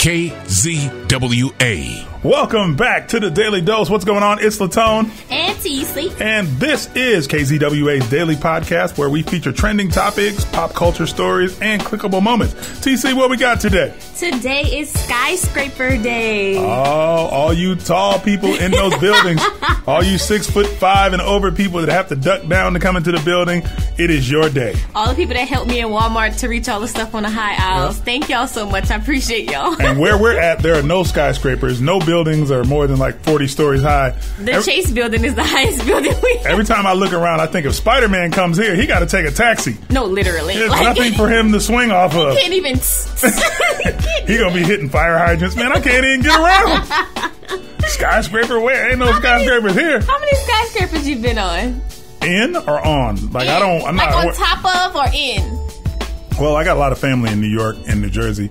KZWA. Welcome back to the Daily Dose. What's going on? It's Latone. And TC. And this is KZWA's daily podcast where we feature trending topics, pop culture stories, and clickable moments. TC, what we got today? Today is Skyscraper Day. Oh, all you tall people in those buildings, all you six foot five and over people that have to duck down to come into the building, it is your day. All the people that helped me in Walmart to reach all the stuff on the high aisles. Yep. Thank y'all so much. I appreciate y'all. And where we're at, there are no skyscrapers, no buildings are more than like 40 stories high. the Every- Chase building is the highest building we have. Every time I look around, I think if Spider Man comes here, he got to take a taxi. No, literally. There's Like, nothing for him to swing off of. He can't even. He gonna be hitting fire hydrants, man. I can't even get around. Skyscraper? Where? Ain't no skyscrapers here. How many skyscrapers you been on? In or on? Like I don't. I'm like not. on top of or in? Well, I got a lot of family in New York and New Jersey,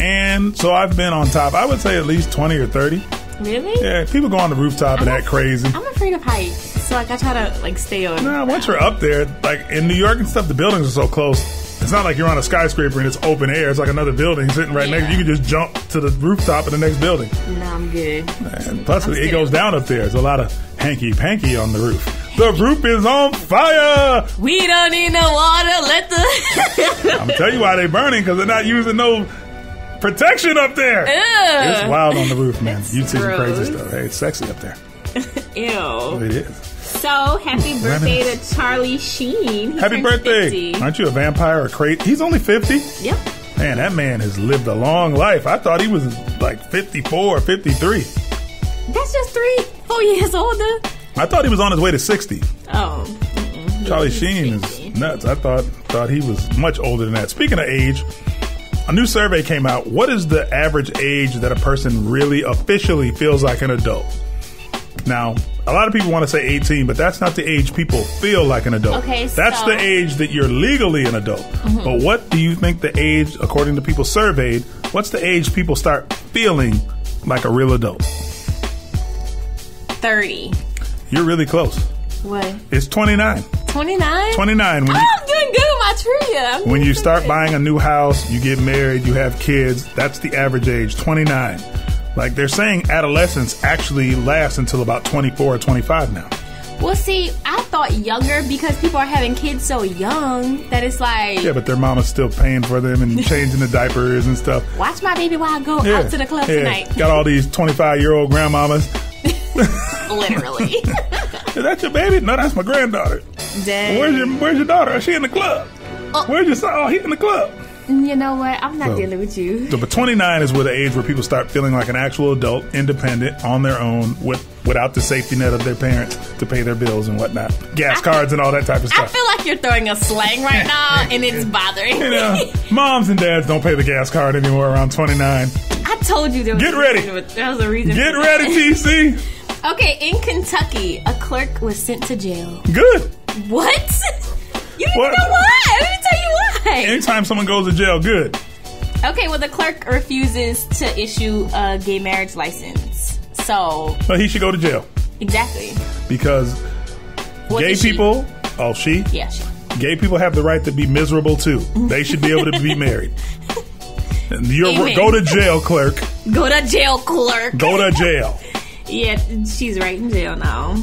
and so I've been on top. I would say at least twenty or thirty. Really? Yeah, people go on the rooftop and act crazy. I'm afraid of heights, so like I try to like stay on. Nah, once you're up there, like in New York and stuff, the buildings are so close. It's not like you're on a skyscraper and it's open air. It's like another building sitting right Yeah. next. You can just jump to the rooftop of the next building. No, I'm good. And plus, I'm it scared. goes down up there. There's a lot of hanky panky on the roof. The roof is on fire. We don't need no water. Let the. I'm tell you why they're burning because they're not using no protection up there. It's wild on the roof, man. You see some crazy stuff. Hey, it's sexy up there. Ew. It is. So happy birthday to Charlie Sheen. He Happy birthday! 50. Aren't you a vampire or crate? He's only 50. Yep. Man, that man has lived a long life. I thought he was like 54 or 53. That's just three, four years older. I thought he was on his way to 60. Oh. mm-mm. Charlie He's Sheen 50. is nuts. I thought thought he was much older than that. Speaking of age, a new survey came out. What is the average age that a person really officially feels like an adult? Now, a lot of people want to say 18, but that's not the age people feel like an adult. Okay, that's so- Mm-hmm. the age that you're legally an adult. But what do you think the age, according to people surveyed, what's the age people start feeling like a real adult? 30. You're really close. What? It's 29. 29? 29 when Oh, you doing good with my trivia. When you start buying a new house, you get married, you have kids, that's the average age, 29. Like they're saying adolescence actually lasts until about 24 or 25 now. Well, see, I thought younger because people are having kids so young that it's like, Yeah, but their mama's still paying for them and changing the diapers and stuff. watch my baby while I go Yeah. out to the club Yeah. tonight. Got all these 25 year old grandmamas. Literally. Is that your baby? No, that's my granddaughter. Dang. Where's your Where's your daughter? Is she in the club? Oh. Where's your son? Oh, he in the club. You know what? I'm not So- dealing with you. So, but 29 is where the age where people start feeling like an actual adult, independent, on their own, with without the safety net of their parents to pay their bills and whatnot, gas cards and all that type of stuff. I feel like you're throwing a slang right now, and it's bothering You me. know, moms and dads don't pay the gas card anymore around 29. I told you there was Get a ready. reason- There was a reason. Get for ready, that. TC. Okay, in Kentucky, a clerk was sent to jail. Good. What? You didn't What? know why? Let me tell you why. Anytime someone goes to jail, good. Okay, well, the clerk refuses to issue a gay marriage license. So, But he should go to jail exactly. because What gay people. Oh, she. Yeah, she. Gay people have the right to be miserable too. They should be able to be married. You're Amen. go to jail, clerk. Go to jail, clerk. Go to jail. Yeah, she's right in jail now.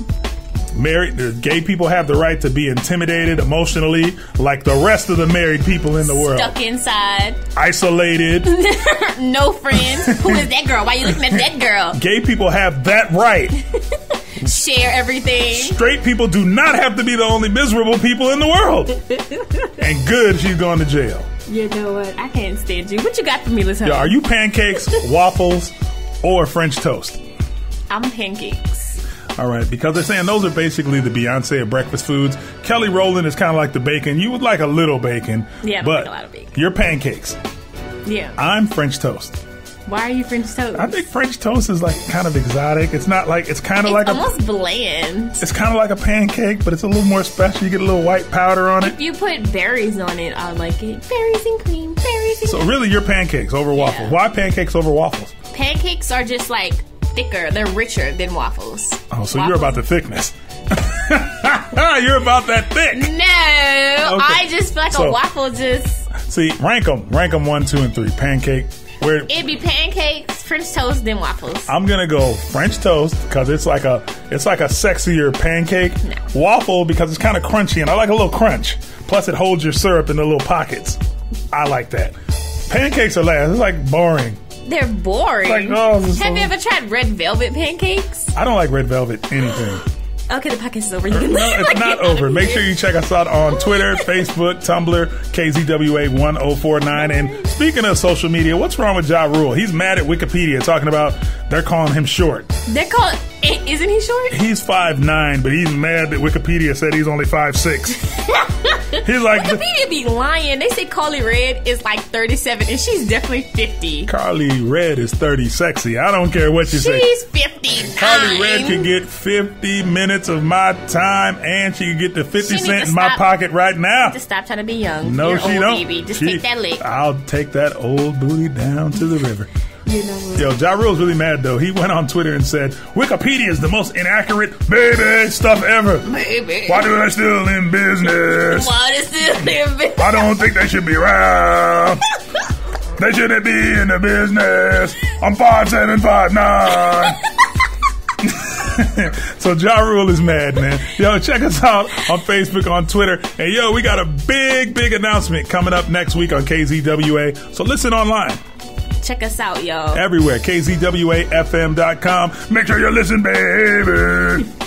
Married, gay people have the right to be intimidated emotionally, like the rest of the married people in the world. Stuck inside. Isolated. no friends. Who is that girl? Why are you looking at that girl? gay people have that right. Share everything. Straight people do not have to be the only miserable people in the world. And good, she's going to jail. You know what? I can't stand you. What you got for me, Listen? Yo, are you pancakes, waffles, or French toast? I'm pancakes. All right, because they're saying those are basically the Beyonce of breakfast foods. Kelly Rowland is kind of like the bacon. You would like a little bacon. Yeah, but like a lot of bacon. You're pancakes. Yeah. I'm French toast. Why are you French toast? I think French toast is like kind of exotic. It's not like it's kind of it's like a almost bland. it's kind of like a pancake, but it's a little more special. You get a little white powder on it. If you put berries on it, I like it. Berries and cream. Berries and So really, you're pancakes over waffles. Yeah. Why pancakes over waffles? pancakes are just like thicker. They're richer than waffles. Oh, so you're about the thickness. you're about that thick. No, I just feel like So- a waffle just. See, rank them. Rank them one, two, and three. Pancake. Where It'd be pancakes, French toast, then waffles. I'm gonna go French toast because it's like a it's like a sexier pancake. Waffle because it's kind of crunchy and I like a little crunch. Plus it holds your syrup in the little pockets. I like that. Pancakes are last. It's like boring. They're boring. Like, oh, Have so- you ever tried red velvet pancakes? I don't like red velvet anything. Okay, the podcast is over. You can No, it's not over. Make sure you check us out on Twitter, Facebook, Tumblr, KZWA1049. And speaking of social media, what's wrong with Ja Rule? He's mad at Wikipedia talking about they're calling him short. They're called. eh, Isn't he short? He's five nine, but he's mad that Wikipedia said he's only five six. he's like Wikipedia be lying. They say Carly Red is like 37 and she's definitely 50. Carly Red is thirty sexy. I don't care what you say. She's fifty. Carly Red can get 50 minutes of my time and she can get the 50 cent in my pocket right now. Just stop trying to be young. No, You're she don't. Baby. Just She- take that lick. I'll take that old booty down to the river. You know what? Yo, Ja Rule's really mad though. He went on Twitter and said, Wikipedia is the most inaccurate baby stuff ever. Baby. Why do they still in business? Why they still in business? I don't think they should be around. They shouldn't be in the business. I'm five seven, five nine. so Ja Rule is mad, man. Yo, check us out on Facebook, on Twitter. And yo, we got a big, big announcement coming up next week on KZWA. So listen online Check us out, y'all. everywhere. KZWAFM.com. Make sure you listen, baby.